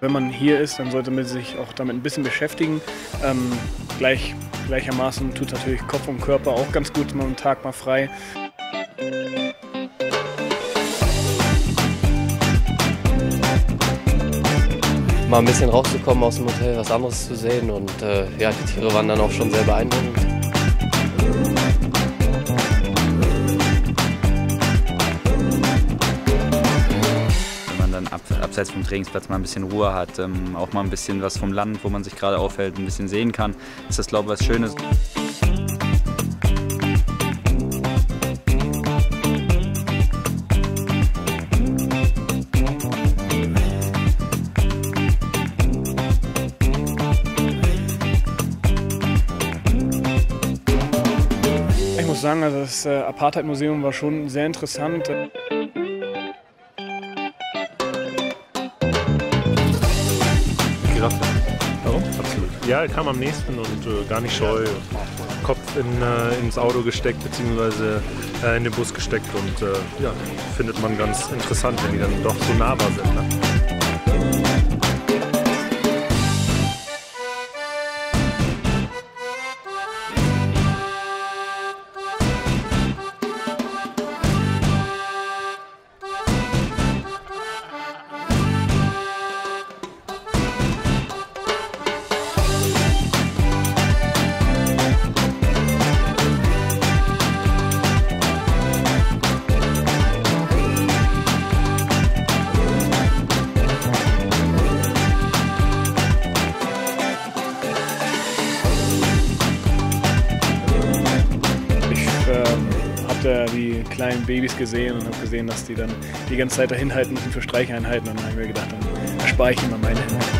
Wenn man hier ist, dann sollte man sich auch damit ein bisschen beschäftigen. Ähm, gleich, gleichermaßen tut natürlich Kopf und Körper auch ganz gut, mal einen Tag mal frei. Mal ein bisschen rauszukommen aus dem Hotel, was anderes zu sehen und äh, ja, die Tiere waren dann auch schon sehr beeindruckend. Ab, abseits vom Trainingsplatz mal ein bisschen Ruhe hat, ähm, auch mal ein bisschen was vom Land, wo man sich gerade aufhält, ein bisschen sehen kann, ist das, glaube ich, was Schönes. Ich muss sagen, also das äh, Apartheid-Museum war schon sehr interessant. Ja, er kam am nächsten und äh, gar nicht scheu. Kopf in, äh, ins Auto gesteckt, beziehungsweise äh, in den Bus gesteckt und äh, ja, findet man ganz interessant, wenn die dann doch so nahbar sind. Ne? Die kleinen Babys gesehen und habe gesehen, dass die dann die ganze Zeit dahin halten müssen für Streicheinheiten. Und dann habe ich mir gedacht, dann erspare ich immer meine Hände.